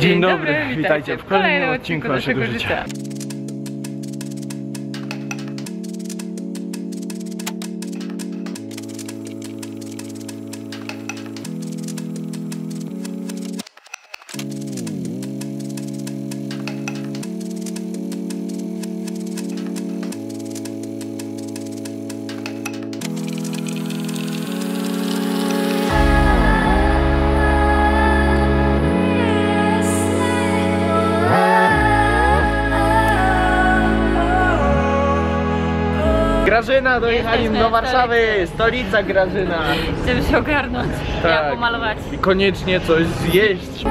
Dzień, dobry, witajcie w kolejnym odcinku naszego życia. Grażyna, dojechaliśmy do Warszawy, stolica Grażyna. Chcemy się ogarnąć, Tak. ja pomalować. I koniecznie coś zjeść.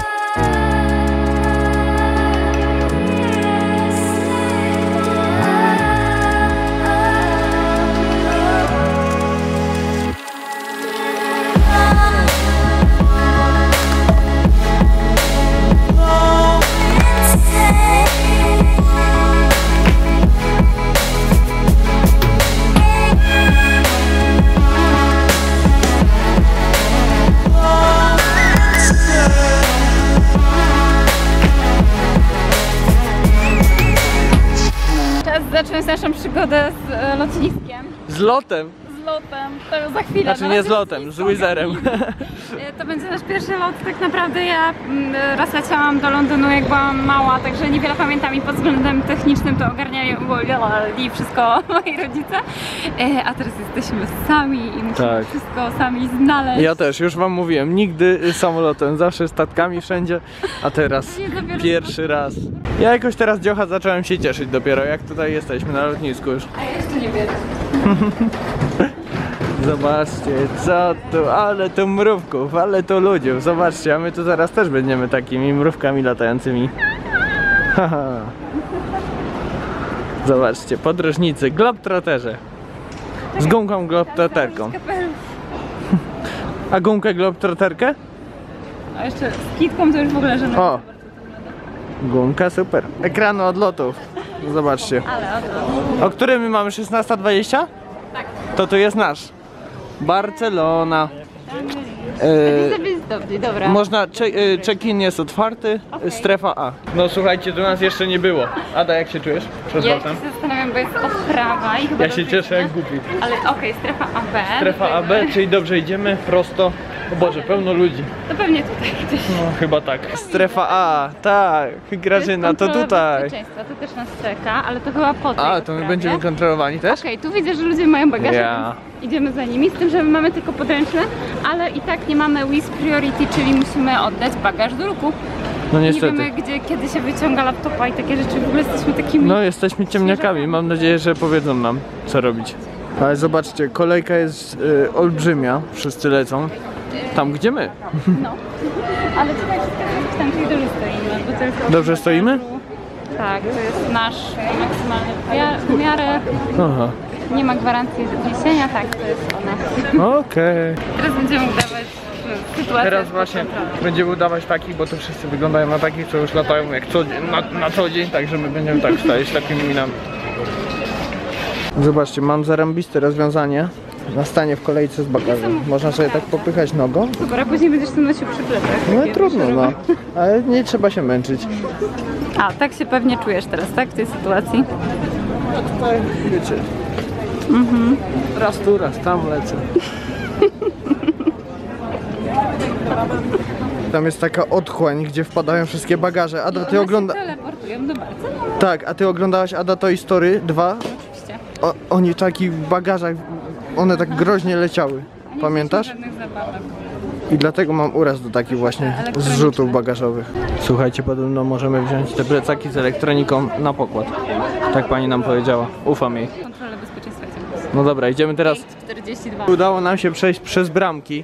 Z lotem. z lotem, to za chwilę. Znaczy na nie z lotem, z Wizerem. E, To będzie nasz pierwszy lot, tak naprawdę ja mm, raz leciałam do Londynu jak byłam mała, także niewiele pamiętam i pod względem technicznym to ogarniali i wszystko moi rodzice, E, a teraz jesteśmy sami i musimy Tak. wszystko sami znaleźć. Ja też, już wam mówiłem, nigdy samolotem, zawsze statkami wszędzie, a teraz pierwszy raz. Ja jakoś teraz dziocha zacząłem się cieszyć dopiero, jak tutaj jesteśmy na lotnisku już. A ja jeszcze nie wiem. Zobaczcie, co tu, ale tu mrówków, ale tu ludziów, zobaczcie, a my tu zaraz też będziemy takimi mrówkami latającymi. Zobaczcie, podróżnicy, globtroterze. Z gumką globtroterką. Kapelusz. A gumkę globtroterkę? A jeszcze z kitką to już w ogóle żadnego. O! Gumka super. Ekranu odlotów. Zobaczcie. Ale o którym my mamy 16.20? Tak. To tu jest nasz. Barcelona. Widzę dobrze, dobra. Można, cze- y, check-in jest otwarty, Okej. strefa A. No słuchajcie, tu nas jeszcze nie było. Ada, jak się czujesz przed ja się zastanawiam, bo jest odprawa i chyba Ja się cieszę jak głupi. Ale okej, strefa AB. Strefa AB, czyli dobrze idziemy, prosto. O Boże, pełno ludzi. To pewnie tutaj gdzieś. No chyba tak. Strefa A, tak, Grażyna, to Kontrola tutaj. bezpieczeństwa, To też nas czeka, ale to chyba po tej A, to my odprawie. będziemy kontrolowani też? Okej, tu widzę, że ludzie mają bagaże, Ja. więc idziemy za nimi, z tym, że my mamy tylko podręczne, ale i tak nie mamy WIS Priority, czyli musimy oddać bagaż do ruku. No Nie niestety. wiemy, gdzie, kiedy się wyciąga laptopa i takie rzeczy, w ogóle jesteśmy takimi... No, jesteśmy ciemniakami. Mam nadzieję, że powiedzą nam, co robić. Ale zobaczcie, kolejka jest y, olbrzymia. Wszyscy lecą. Tam, gdzie my. No. Ale tutaj wszystko jest tam, czyli dobrze stoimy, bo to jest... Dobrze stoimy? Tak, to jest nasz maksymalny w miarę. Aha. Nie ma gwarancji wniesienia, tak, to jest ona. Okej. Teraz będziemy udawać e, sytuację. Teraz właśnie będziemy udawać takich, bo to wszyscy wyglądają na takich, co już latają jak co, na, na co dzień, także my będziemy tak stać takimi minami. Zobaczcie, mam zarąbiste rozwiązanie na stanie w kolejce z bagażem. Można sobie tak popychać nogą. Super, a później będziesz to nosił przy plecach. No trudno, no. Ale nie trzeba się męczyć. A, tak się pewnie czujesz teraz, tak? W tej sytuacji. Tutaj, wiecie. Raz tu, raz tam lecę. Tam jest taka otchłań, gdzie wpadają wszystkie bagaże. Ada, ty One ogląda... teleportują do Barcelony. Tak, a ty oglądałaś Ada Toy Story 2? Oczywiście. O, oni taki w bagażach, one tak groźnie leciały. Nie Pamiętasz? są żadnych zabawek. I dlatego mam uraz do takich właśnie zrzutów bagażowych. Słuchajcie, podobno możemy wziąć te plecaki z elektroniką na pokład. Tak pani nam powiedziała. Ufam jej. Kontrolę bezpieczeństwa ciągle. No dobra, idziemy teraz. 42. Udało nam się przejść przez bramki.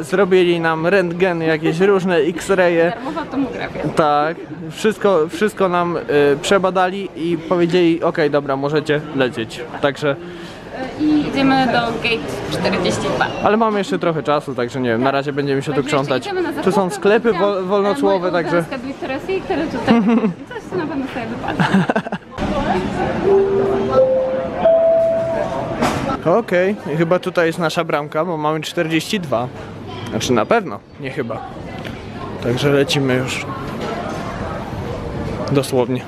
Y, Zrobili nam rentgeny, jakieś różne x-raye. Darmowa tomografia. Tak, wszystko, wszystko nam y, przebadali i powiedzieli, okej, dobra, możecie lecieć. Także, I idziemy do gate 42. ale mamy jeszcze trochę czasu, także nie wiem, na razie będziemy się tu Także krzątać. Tu są sklepy wróciłam, wol, wolnocłowe, e, mój także... ultraskad Victoria's Secret tutaj. Coś tu na pewno sobie wypadnie. Okej, i chyba tutaj jest nasza bramka, bo mamy 42. Znaczy na pewno, nie chyba. Także lecimy już. Dosłownie.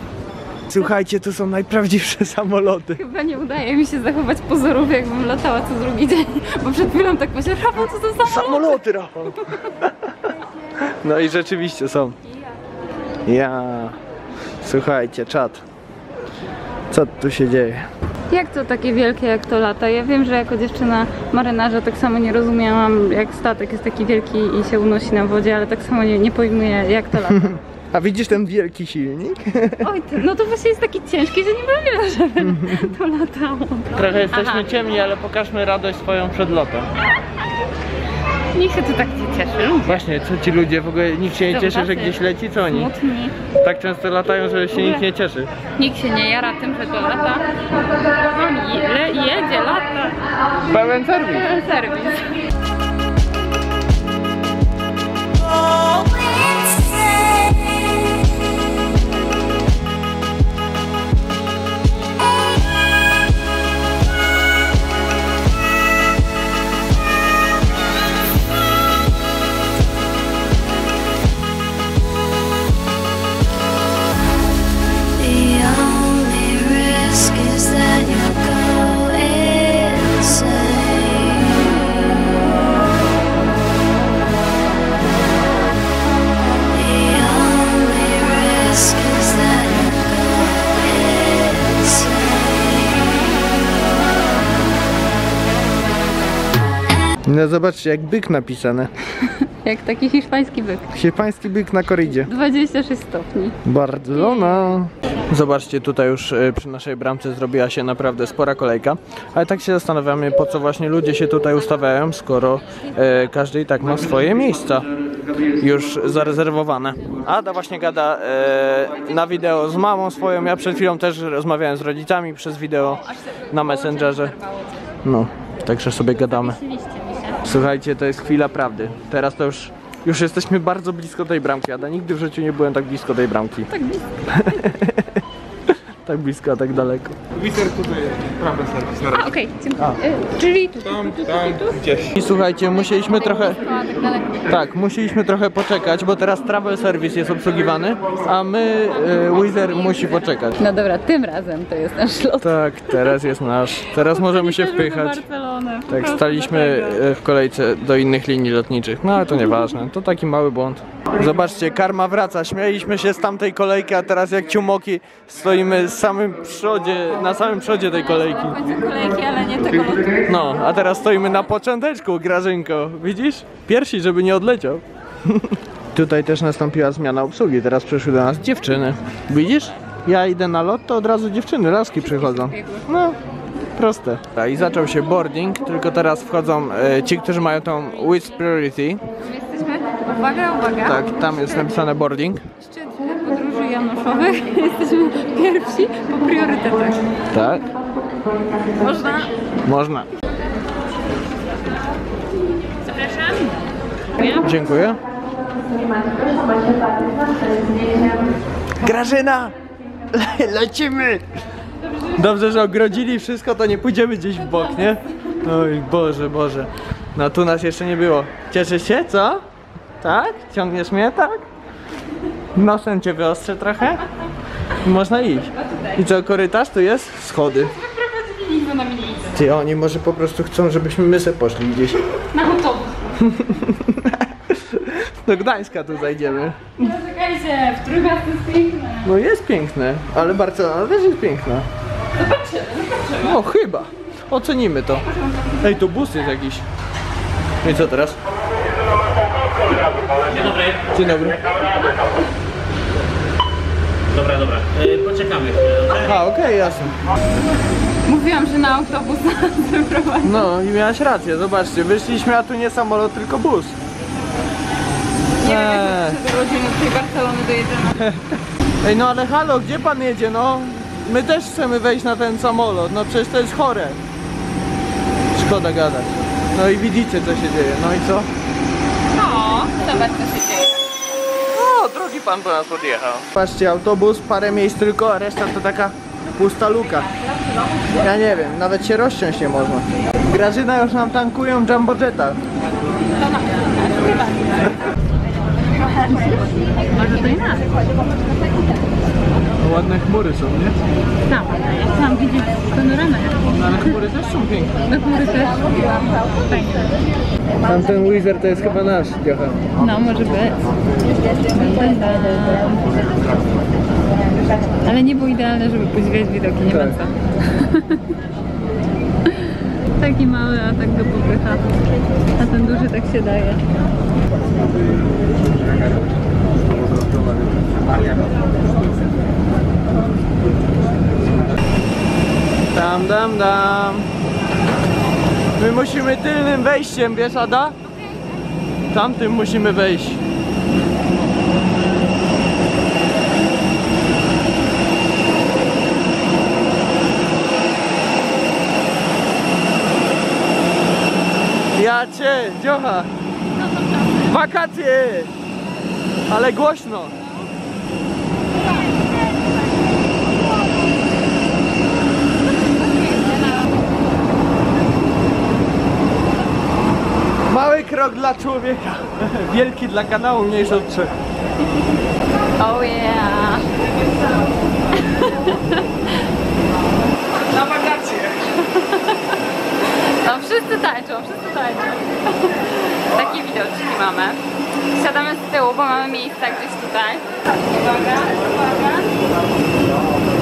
Słuchajcie, tu są najprawdziwsze samoloty. Chyba nie udaje mi się zachować pozorów, jakbym latała co drugi dzień, bo przed chwilą tak myślałam, Rafał, co to za samolot? Samoloty, Rafał! No i rzeczywiście są. Ja. Słuchajcie, czat. Co tu się dzieje? Jak to takie wielkie, jak to lata? Ja wiem, że jako dziewczyna marynarza tak samo nie rozumiałam, jak statek jest taki wielki i się unosi na wodzie, ale tak samo nie, nie pojmuję, jak to lata. A widzisz ten wielki silnik? Oj, no to właśnie jest taki ciężki, że nie wiem, żeby to latało. Trochę jesteśmy Aha. ciemni, ale pokażmy radość swoją przed lotem. Niech się to tak nie cieszy. ludzie. Właśnie, co ci ludzie w ogóle, nikt się nie cieszy, że gdzieś leci, co oni? Smutni. Tak często latają, że się nikt nie cieszy. Nikt się nie jara tym, że to lata. On je, jedzie, lata. Pełen serwis. Pełen serwis. No zobaczcie, jak byk napisane. Jak taki hiszpański byk. Hiszpański byk na korydzie. 26 stopni. Barcelona. Zobaczcie, tutaj już e, przy naszej bramce zrobiła się naprawdę spora kolejka. Ale tak się zastanawiamy, po co właśnie ludzie się tutaj ustawiają, skoro e, każdy i tak ma swoje miejsca już zarezerwowane. Ada właśnie gada e, na wideo z mamą swoją. Ja przed chwilą też rozmawiałem z rodzicami przez wideo na Messengerze. No, także sobie gadamy. Słuchajcie, to jest chwila prawdy. Teraz to już, już jesteśmy bardzo blisko tej bramki. Ada, nigdy w życiu nie byłem tak blisko tej bramki. Tak blisko. Tak blisko, a tak daleko. Wiser tutaj, prawy serwis na A, okej, dziękuję. Y, Czyli tu, tu, Tam, tu, tu, tam, tu, tu. gdzieś. I słuchajcie, musieliśmy trochę, A, tak daleko. tak, musieliśmy trochę poczekać, bo teraz travel service jest obsługiwany, a my, y, Wizer musi poczekać. No dobra, tym razem to jest nasz lot. Tak, teraz jest nasz. Teraz możemy się wpychać. Tak, staliśmy e, w kolejce do innych linii lotniczych. No ale to nieważne, to taki mały błąd. Zobaczcie, karma wraca. Śmialiśmy się z tamtej kolejki, a teraz jak ciumoki stoimy z samym przodzie, na samym przodzie tej kolejki. Kolejki, ale nie tego lotu. No, a teraz stoimy na począteczku, Grażynko. Widzisz? Pierwsi, żeby nie odleciał. Tutaj też nastąpiła zmiana obsługi. Teraz przyszły do nas dziewczyny. Widzisz? Ja idę na lot, to od razu dziewczyny, laski przychodzą. No, proste. I zaczął się boarding, tylko teraz wchodzą e, ci, którzy mają tą with priority. Jesteśmy, uwaga, uwaga. Tak, tam jest napisane boarding. Szczyt podróży Januszowych. Jesteśmy pierwsi po priorytetach. Tak, Można? można. Zapraszam. Dziękuję. Grażyna! Le lecimy! Dobrze, że ogrodzili wszystko, to nie pójdziemy gdzieś w bok, nie? Oj, Boże, Boże. No tu nas jeszcze nie było. Cieszysz się, co? Tak? Ciągniesz mnie, tak? Nosem cię wyostrzę trochę? Można iść. I co, korytarz tu jest? Schody. Ty, oni może po prostu chcą, żebyśmy my se poszli gdzieś. Na autobus. Do Gdańska tu zajdziemy. No czekajcie, w Trójmiasto jest piękne. No jest piękne, ale Barcelona też jest piękna. Zobaczymy, zobaczymy. No chyba. Ocenimy to. Ej, tu bus jest jakiś. No i co teraz? Dzień dobry. Dzień dobry. Dobra, dobra. E, poczekamy chwilę, dobrze? A, okej, jasne. Mówiłam, że na autobus nas wyprowadzi. No i miałaś rację, zobaczcie, wyszliśmy, a tu nie samolot, tylko bus. Nie wiem, jak Eee. do rodziny tej Barcelony dojedziemy. Ej, no ale halo, gdzie pan jedzie, no? My też chcemy wejść na ten samolot, no przecież to jest chore. Szkoda gadać. No i widzicie, co się dzieje, no i co? No, zobacz co się dzieje. O, drugi pan po nas podjechał. Patrzcie, autobus, parę miejsc tylko, a reszta to taka pusta luka. Ja nie wiem, nawet się rozciąć nie można. Grażyna już nam tankują Jumbo Jetta. Może to inaczej. ładne chmury są, nie? Tam, ja chciałam widzieć panoramę. No, ale chmury też są piękne. Do góry też. Fajnie. Tamten Wizard to jest chyba nasz, Jocha. No, może być. Ale nie było idealne, żeby podziwiać widoki, nie ma Tak. co. Taki mały, a tak go popycha. A ten duży tak się daje. Dam, dam, dam. My musimy tylnym wejściem, wiesz Ada? Tamtym musimy wejść. Ja cię, dziocha. Wakacje! Ale głośno. Mały krok dla człowieka, wielki dla kanału, mniejszy od trzech. Oh yeah! Na wakacje! No wszyscy tańczą, wszyscy tańczą. Takie widoczki mamy. Siadamy z tyłu, bo mamy miejsca gdzieś tutaj. Uwaga, uwaga.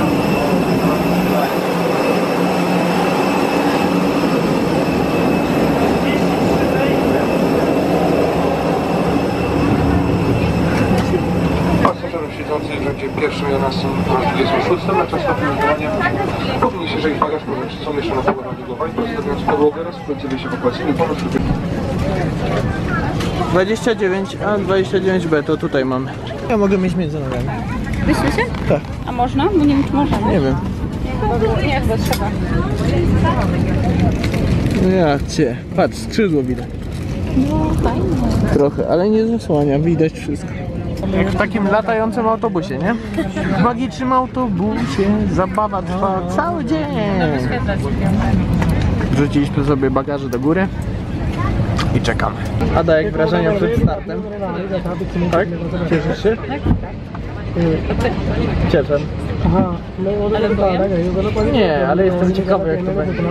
Pasażerów siedzących w rzędzie pierwszym i 11 oraz 26 na czas stopniu używania powinni się, że ich bagaż powiększy są jeszcze na pokładach biegowani, pozostawiając podłogę oraz w końcu wyjście ewakuacyjny ponad 29, a 29B to tutaj mamy. Ja mogę mieć między nogami. Się? Tak. A można? Bo nie wiem, czy można. Nie wiem. Nie, chyba trzeba. No ja cię. Patrz, skrzydło widać. No, fajnie. Trochę, ale nie zasłania, widać wszystko. Jak w takim latającym autobusie, nie? W magicznym autobusie zabawa trwa cały dzień. Wrzuciliśmy sobie bagaże do góry i czekamy. Ada, jak wrażenia przed startem? Tak? Cieszysz się? Tak. Cieszę. Ale boję. Nie, ale jestem ciekawy jak to będzie.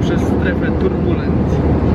Przez strefę turbulencji.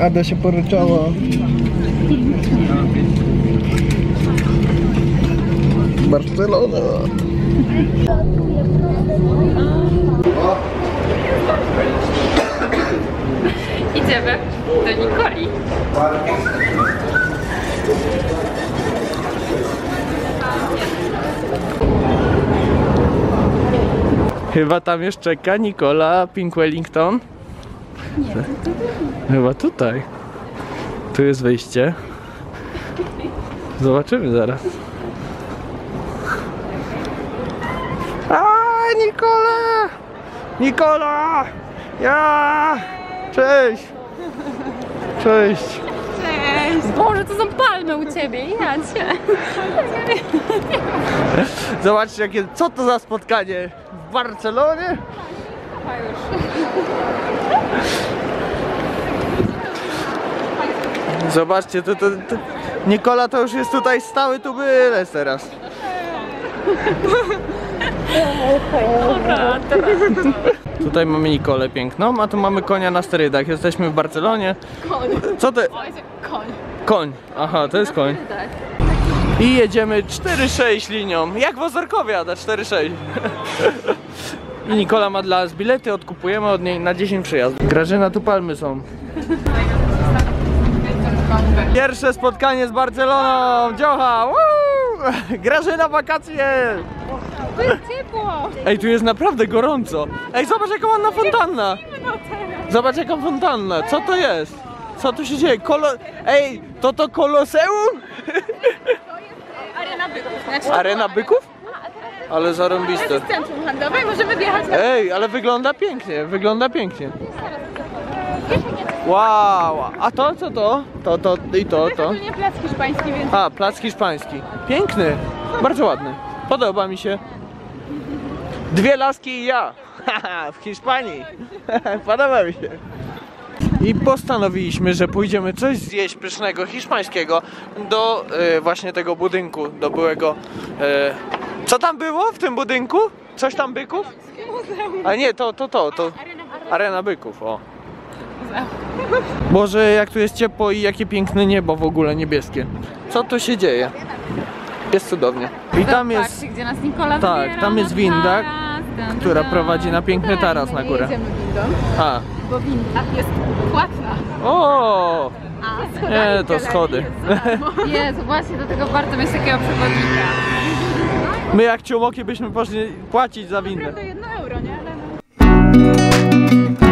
Ada się poryczała. Barcelona. Idziemy do Nikoli. Chyba tam już czeka Nikola Pink Wellington. Nie, Chyba tutaj. Tu jest wyjście. Zobaczymy zaraz. A Nikola! Nikola! Ja! Cześć! Cześć! Cześć! Boże, to są palmy u ciebie, ja cię. Zobaczcie jakie, co to za spotkanie w Barcelonie? A już. Zobaczcie, to, to, to Nikola to już jest tutaj stały tubylec teraz. Tutaj mamy Nikolę piękną, a tu mamy konia na sterydach. Jesteśmy w Barcelonie. Koń. Co? Oj, koń. Koń. Aha, to jest koń. I jedziemy 4-6 linią. Jak w Ozorkowie, 4-6. I Nikola ma dla nas bilety, odkupujemy od niej na 10 przyjazdów. Grażyna, tu palmy są. Pierwsze spotkanie z Barceloną! Dziocha! Woo! Grażyna wakacje! To jest ciepło. Ej, tu jest naprawdę gorąco. Ej, zobacz jaka ładna fontanna. Zobacz jaka fontanna. Co to jest? Co tu się dzieje? Kolo... Ej, to to koloseum? Arena byków. Arena byków? Ale zarąbiste. centrum handlowe i możemy wjechać na... Ej, ale wygląda pięknie, wygląda pięknie. Wow, a to co to? To, to i to, to. Plac hiszpański, więc... A, plac hiszpański. Piękny, bardzo ładny. Podoba mi się. Dwie laski i ja. W Hiszpanii. Podoba mi się. I postanowiliśmy, że pójdziemy coś zjeść pysznego hiszpańskiego do e, właśnie tego budynku, do byłego. E, co tam było w tym budynku? Coś tam byków? A nie, to, to, to, to. Arena byków, o. Boże, jak tu jest ciepło i jakie piękne niebo w ogóle niebieskie. Co tu się dzieje? Jest cudownie. I tam jest, Patrzcie, gdzie nas Nikola Tak, tam jest na winda, która prowadzi na piękny taras na górę. Jedziemy windą, A, bo winda jest płatna. o, A nie, to schody. jest właśnie do tego warto mieć takiego przewodnika. My jak ciumoki byśmy poszli płacić za windę. To jedno euro, nie? Ale...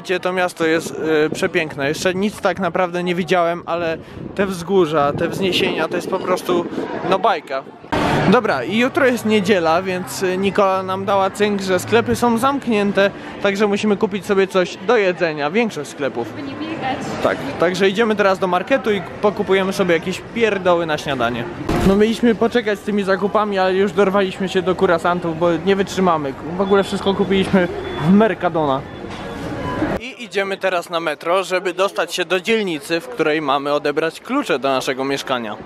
Słuchajcie, to miasto jest y, przepiękne. Jeszcze nic tak naprawdę nie widziałem, ale te wzgórza, te wzniesienia to jest po prostu no bajka. Dobra, i jutro jest niedziela, więc y, Nikola nam dała cynk, że sklepy są zamknięte, także musimy kupić sobie coś do jedzenia. Większość sklepów. By nie biegać. Tak, także idziemy teraz do marketu i pokupujemy sobie jakieś pierdoły na śniadanie. No mieliśmy poczekać z tymi zakupami, ale już dorwaliśmy się do kurasantów, bo nie wytrzymamy. W ogóle wszystko kupiliśmy w Mercadona. I idziemy teraz na metro, żeby dostać się do dzielnicy, w której mamy odebrać klucze do naszego mieszkania.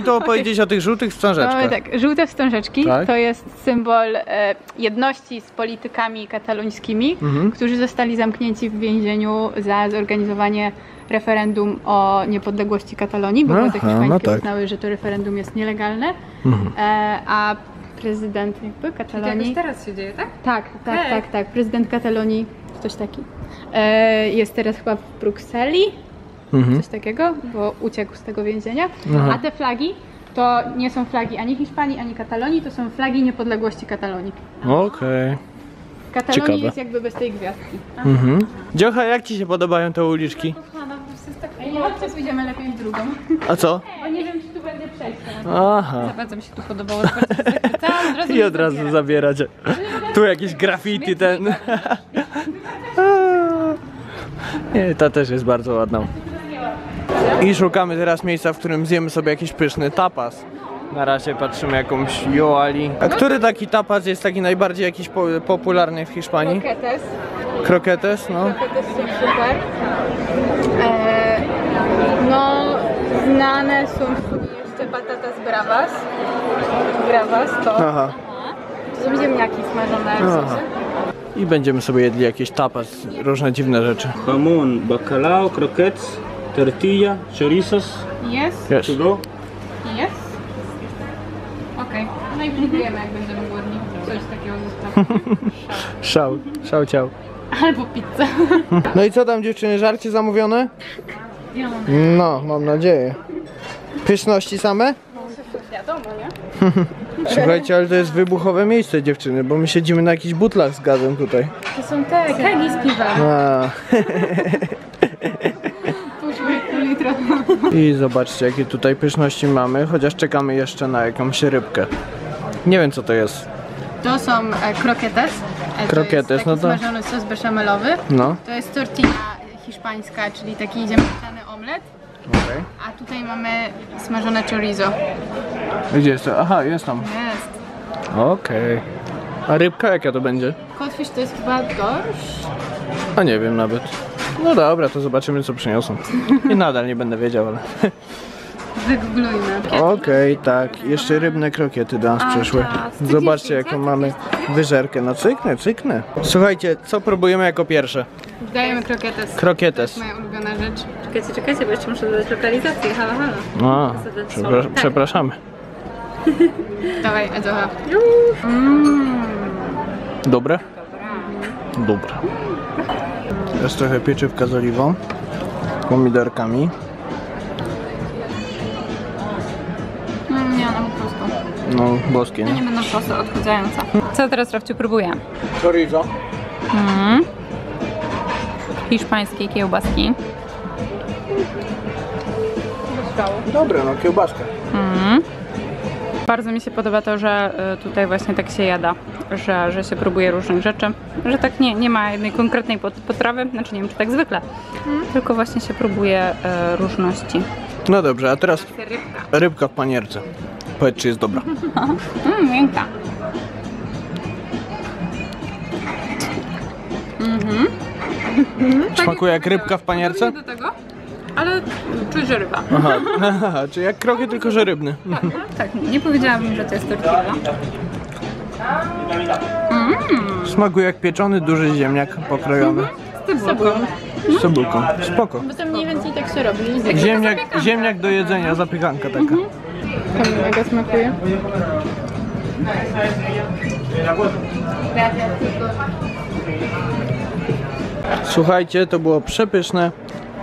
Mi tu opowiedzieć o tych żółtych wstążeczkach. Mamy tak, żółte wstążeczki Tak. to jest symbol e, jedności z politykami katalońskimi, Mhm. którzy zostali zamknięci w więzieniu za zorganizowanie referendum o niepodległości Katalonii, bo władze Aha, hiszpańskie no tak. Mhm. uznały, że to referendum jest nielegalne, e, a prezydent jakby Katalonii... teraz się dzieje, tak? Tak, tak, tak, tak. Prezydent Katalonii, ktoś taki. E, jest teraz chyba w Brukseli, Mhm. coś takiego, bo uciekł z tego więzienia. Aha. A te flagi to nie są flagi ani Hiszpanii, ani Katalonii, to są flagi niepodległości Katalonii. Okej. Katalonii Ciekawe. jest jakby bez tej gwiazdki. Mhm. Dziocha, jak ci się podobają te uliczki? Nie chodźcie, pójdziemy lepiej w drugą. A co? Bo nie wiem, czy tu będzie przejście. Aha. Bardzo mi się tu podobało. Zobaczcie, zachwycałam, od razu I od razu zabiera. zabierać. Tu jakieś graffiti ten. Nie, ta też jest bardzo ładna. I szukamy teraz miejsca, w którym zjemy sobie jakiś pyszny tapas. Na razie patrzymy jakąś joali. A który taki tapas jest taki najbardziej jakiś po, popularny w Hiszpanii? Kroketes. Kroketes, no. Kroketes są super. E, no, znane są w sumie jeszcze patatas bravas. Bravas to, Aha. to są ziemniaki smażone w sosie. I będziemy sobie jedli jakieś tapas, różne dziwne rzeczy. Jamón, bacalao, croquettes, tortilla, chorizos, Jest, to Wiesz. go. jest. Okej, no i próbujemy jak będziemy głodni. Coś takiego zostawić. Szał, szał ciał. Albo pizzę. No i co tam dziewczyny, żarcie zamówione? No, mam nadzieję. Pyszności same? Wiadomo, nie? Słuchajcie, ale to jest wybuchowe miejsce dziewczyny, bo my siedzimy na jakichś butlach z gazem tutaj. To są te kegi z piwem. I zobaczcie jakie tutaj pyszności mamy, chociaż czekamy jeszcze na jakąś rybkę. Nie wiem co to jest. To są e, kroketes. E, Kroketes, to jest no taki to- smażony sos beszamelowy. No. To jest tortilla hiszpańska, czyli taki ziemniaczany omlet. Okej. A tutaj mamy smażone chorizo. Gdzie jest to? Aha, jest tam. Jest. Okej. A rybka jaka to będzie? Kotfish to jest chyba dorsz? A nie wiem nawet. No dobra, to zobaczymy co przyniosą. I nadal nie będę wiedział, ale... Wygooglujmy. Okej, tak. Jeszcze rybne krokiety do nas przyszły. czas. Zobaczcie jaką mamy wyżerkę. No cyknę, cyknę. Słuchajcie, co próbujemy jako pierwsze? Dajemy krokietes. Krokietes. Moja ulubiona rzecz. Czekajcie, czekajcie, bo jeszcze muszę dodać lokalizację. Halo, halo. A, przepra- Tak. przepraszamy. Dawaj, Edzocha. Dobre? Dobre. Teraz trochę pieczywka z oliwą, pomidorkami. Mm, nie, no po prostu. No, boskie, Nie nie? będą proste, odchudzające. Co teraz, Rafciu, próbuję? Chorizo. Mm. Hiszpańskie kiełbaski. Dobre, no kiełbaska. Bardzo mi się podoba to, że y, tutaj właśnie tak się jada, że, że się próbuje różnych rzeczy, że tak nie, nie ma jednej konkretnej pot- potrawy, znaczy nie wiem czy tak zwykle, tylko właśnie się próbuje y, różności. No dobrze, a teraz Rybka. rybka w panierce. Powiedz, czy jest dobra. Mm, miękka. Smakuje jak rybka w panierce? do tego, ale czuć, że ryba. Aha, Aha czy jak krokiet, tylko że rybny. Tak, nie powiedziałabym, że to jest tortilla. Smakuje jak pieczony duży ziemniak pokrojony. Z cebulką. Z cebulką. Spoko. Bo to mniej więcej tak się robi. Ziemniak, ziemniak do jedzenia, zapiekanka taka. To mi mega smakuje. Słuchajcie, to było przepyszne.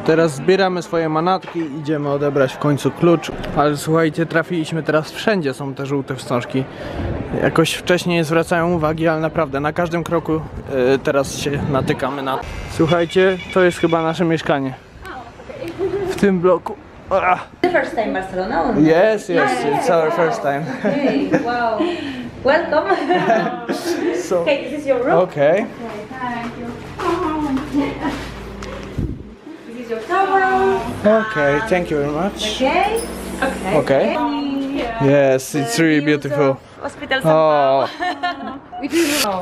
Teraz zbieramy swoje manatki, idziemy odebrać w końcu klucz. Ale słuchajcie, trafiliśmy teraz wszędzie, są te żółte wstążki. Jakoś wcześniej nie zwracają uwagi, ale naprawdę na każdym kroku e, teraz się natykamy na. Słuchajcie, to jest chyba nasze mieszkanie. W tym bloku. Ah. the first time Barcelona? Or Yes, yes, it's our first time. Okay, wow. Welcome. So, okay, this is your room. okay. This is your towel. Okay, thank you very much. Okay. Okay. Okay. Yes, it's really beautiful. Hospital Oh, we do.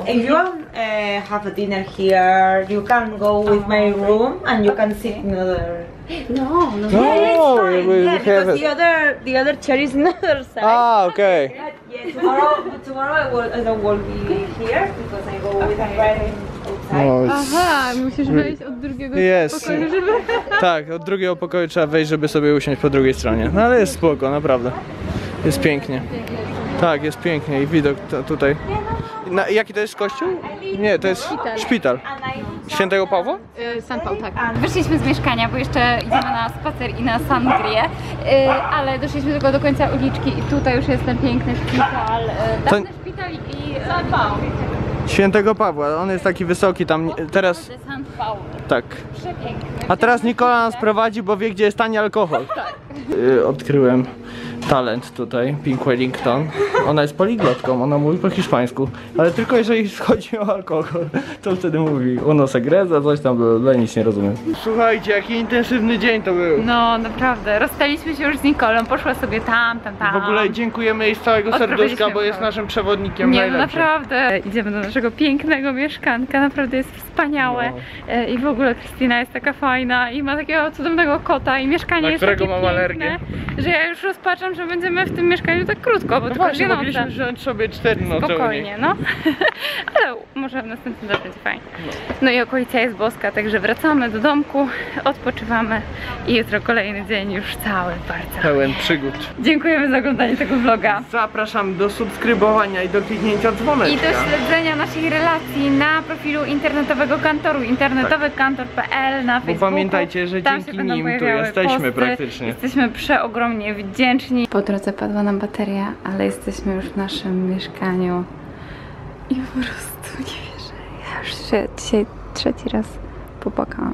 If you want uh, have a dinner here, you can go with my room and you can sit in other. no, Yeah, we it's yeah, have because it. the other the other chair is in the other side. Ah, okay. Yeah, tomorrow tomorrow I will I don't will be here because I go with a friend it's... Aha, musisz wejść od drugiego Jest. pokoju, żeby... Tak, od drugiego pokoju trzeba wejść, żeby sobie usiąść po drugiej stronie. No ale jest spoko, naprawdę. Jest pięknie. Tak, jest pięknie i widok tutaj. Na, jaki to jest kościół? Nie, to jest szpital. Świętego Pawła? Y, San Paul, tak. Wyszliśmy z mieszkania, bo jeszcze idziemy na spacer i na sangrię, yy, ale doszliśmy tylko do końca uliczki i tutaj już jest ten piękny szpital, yy, dawny szpital i yy, Świętego Pawła, on jest taki wysoki tam. Teraz, tak. A teraz Nikola nas prowadzi, bo wie gdzie jest tani alkohol. Y, Odkryłem talent tutaj, Pink Wellington. Ona jest poliglotką, ona mówi po hiszpańsku, ale tylko jeżeli chodzi o alkohol, to wtedy mówi uno segreza, coś tam, bla, bla, nic nie rozumiem. Słuchajcie, jaki intensywny dzień to był. No naprawdę, rozstaliśmy się już z Nikolą, poszła sobie tam, tam, tam. W ogóle dziękujemy jej z całego serduszka, bo jest naszym przewodnikiem Nie, no naprawdę. Idziemy do naszego pięknego mieszkanka, naprawdę jest wspaniałe. No. E, I w ogóle Krystyna jest taka fajna i ma takiego cudownego kota i mieszkanie Na jest którego takie mam piękne, alergię. że ja już rozpaczam, że będziemy w tym mieszkaniu tak krótko, bo No tylko właśnie, dwie mogliśmy wziąć sobie cztery noce. Spokojnie, no. Ale może w następnym raz będzie fajnie. No i okolica jest boska, także wracamy do domku, odpoczywamy i jutro kolejny dzień już cały bardzo. Pełen przygód. Dziękujemy za oglądanie tego vloga. Zapraszam do subskrybowania i do kliknięcia dzwoneczka. I do śledzenia naszych relacji na profilu internetowego kantoru internetowykantor.pl na Bo Facebooku. pamiętajcie, że Tam dzięki nim tu jesteśmy posty. praktycznie. Jesteśmy przeogromnie wdzięczni. Po drodze padła nam bateria, ale jesteśmy już w naszym mieszkaniu i po prostu nie wierzę. Ja już się dzisiaj trzeci raz popłakałam.